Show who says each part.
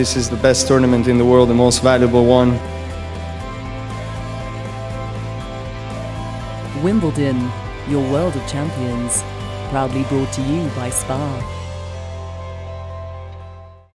Speaker 1: this is the best tournament in the world, the most valuable one.
Speaker 2: Wimbledon, your world of champions, proudly brought to you by Spar.